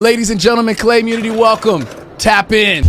Ladies and gentlemen, Clay Immunity, welcome. Tap in.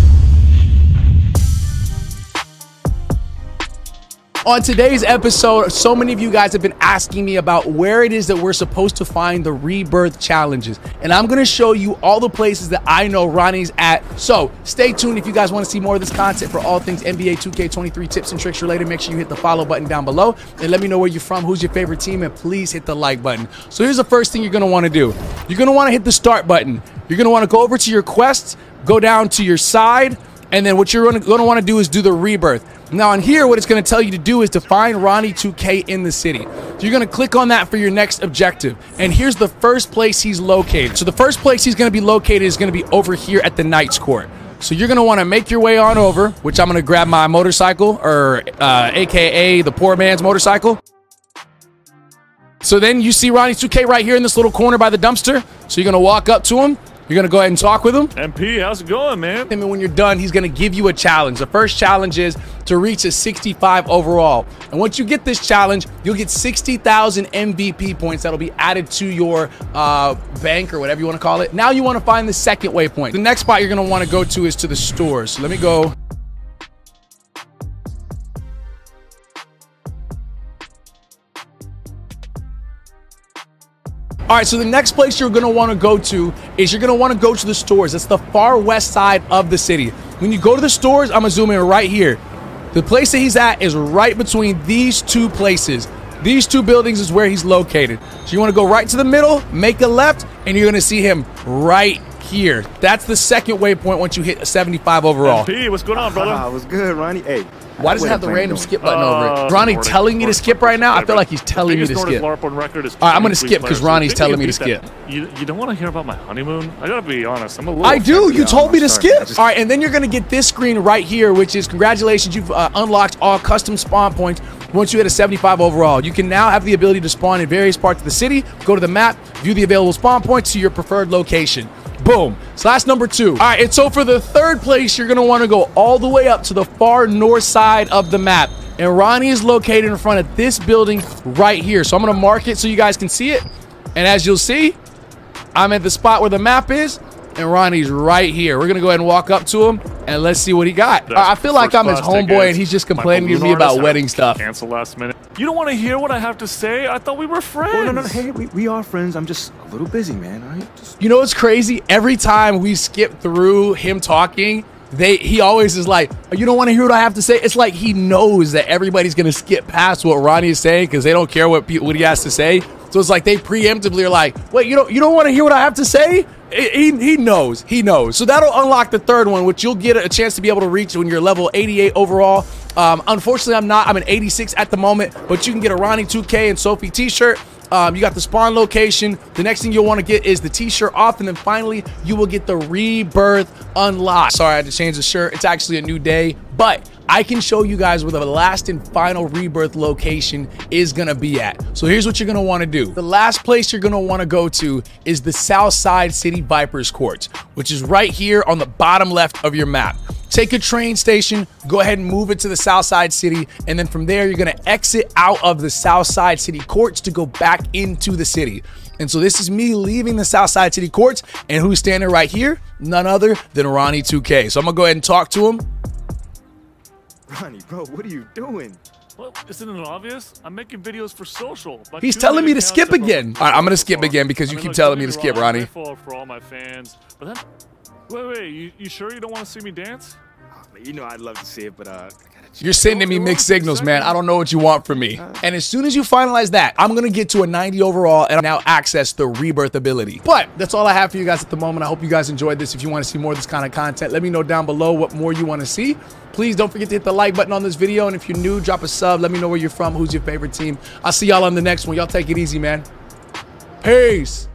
On today's episode, so many of you guys have been asking me about where it is that we're supposed to find the rebirth challenges. And I'm going to show you all the places that I know Ronnie's at. So stay tuned if you guys want to see more of this content for all things NBA 2K23 tips and tricks related. Make sure you hit the follow button down below and let me know where you're from, who's your favorite team, and please hit the like button. So here's the first thing you're want to do. You're want to hit the start button. You're going to want to go over to your quest, go down to your side, and then what you're going to want to do is do the rebirth. Now on here, what it's going to tell you to do is to find Ronnie 2K in the city. So you're going to click on that for your next objective. And here's the first place he's located. So the first place he's going to be located is going to be over here at the Knights Court. So you're going to want to make your way on over, which I'm going to grab my motorcycle, or uh, AKA the poor man's motorcycle. So then you see Ronnie 2K right here in this little corner by the dumpster. So you're going to walk up to him. You're going to go ahead and talk with him. MP, how's it going, man? And when you're done, he's going to give you a challenge. The first challenge is to reach a 65 overall. And once you get this challenge, you'll get 60,000 MVP points that'll be added to your uh, bank or whatever you want to call it. Now you want to find the second waypoint. The next spot you're going to want to go to is to the stores. So let me go All right, so the next place you're gonna wanna go to is you're gonna wanna go to the stores. It's the far west side of the city. When you go to the stores, I'm gonna zoom in right here. The place that he's at is right between these two places. These two buildings is where he's located. So you wanna go right to the middle, make a left, and you're gonna see him right here. That's the second waypoint once you hit a 75 overall. MP, what's going on, brother? Ah, what's good, Ronnie? Hey. Why does it have the random doing? skip button over Uh, it? Ronnie Nordic- telling me to Nordic- skip right now? I feel like he's telling me to skip. Nordic LARP on record is All right, I'm gonna skip because Ronnie's telling me to skip. You, you don't want to hear about my honeymoon? I gotta be honest, I'm a little. I do. You Yeah, told me to I'm sorry. I skip. just- All right, and then you're going to get this screen right here, which is congratulations. You've uh, unlocked all custom spawn points once you hit a 75 overall. You can now have the ability to spawn in various parts of the city, go to the map, view the available spawn points to your preferred location. Boom. So that's number two. All right, and so for the third place, you're want to go all the way up to the far north side of the map. And Ronnie is located in front of this building right here. So I'm to mark it so you guys can see it. And as you'll see, I'm at the spot where the map is, and Ronnie's right here. We're gonna go ahead and walk up to him, and let's see what he got. I feel like I'm his homeboy, and he's just complaining to me about wedding stuff. Cancel last minute. You don't want to hear what I have to say? I thought we were friends. Oh, no, no, no. Hey, we, we are friends. I'm just a little busy, man. All right? Just, You know what's crazy? Every time we skip through him talking, they he always is like, "Oh, "You don't want to hear what I have to say." It's like he knows that everybody's gonna skip past what Ronnie is saying because they don't care what what he has to say. So it's like they preemptively are like, "Wait, you don't you don't want to hear what I have to say?" He, he knows. He knows. So that'll unlock the third one, which you'll get a chance to be able to reach when you're level 88 overall. Um, unfortunately, I'm not. I'm an 86 at the moment, but you can get a Ronnie 2K and Sophie t-shirt. Um, you got the spawn location. The next thing you'll want to get is the t-shirt off, and then finally you will get the rebirth unlocked. Sorry, I had to change the shirt. It's actually a new day, but I can show you guys where the last and final rebirth location is gonna be at. So here's what you're gonna want to do. The last place you're gonna want to go to is the Southside City Vipers Courts, which is right here on the bottom left of your map. Take a train station, go ahead and move it to the Southside City, and then from there you're gonna exit out of the Southside City Courts to go back into the city. And so this is me leaving the Southside City Courts, and who's standing right here? None other than Ronnie 2K. So I'm gonna go ahead and talk to him. Ronnie, bro, what are you doing? Well, isn't it obvious? I'm making videos for social. My He's telling me to skip again. All right, I'm gonna skip again because I you mean, keep look, telling me to skip, wrong, I'm Ronnie. grateful for all my fans, but then, wait, wait, you, you sure you don't want to see me dance? Oh, man, you know I'd love to see it, but uh, I gotta check. You're sending me mixed signals, man. I don't know what you want from me. And as soon as you finalize that, I'm gonna get to a 90 overall and now access the rebirth ability. But that's all I have for you guys at the moment. I hope you guys enjoyed this. If you want to see more of this kind of content, let me know down below what more you want to see. Please don't forget to hit the like button on this video. And if you're new, drop a sub. Let me know where you're from, who's your favorite team. I'll see y'all on the next one. Y'all take it easy, man. Peace.